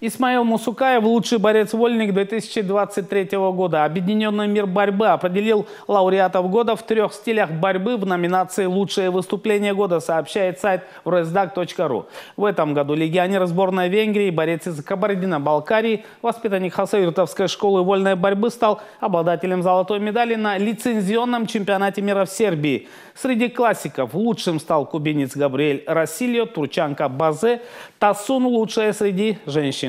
Исмаил Мусукаев – лучший борец-вольник 2023 года. Объединенный мир борьбы определил лауреатов года в трех стилях борьбы в номинации «Лучшее выступление года», сообщает сайт wrestdag.ru. В этом году легионер сборной Венгрии, борец из Кабардино-Балкарии, воспитанник Хасавюртовской школы вольной борьбы стал обладателем золотой медали на лицензионном чемпионате мира в Сербии. Среди классиков лучшим стал кубинец Габриэль Расильо, турчанка Базе, Тасун – лучшая среди женщин.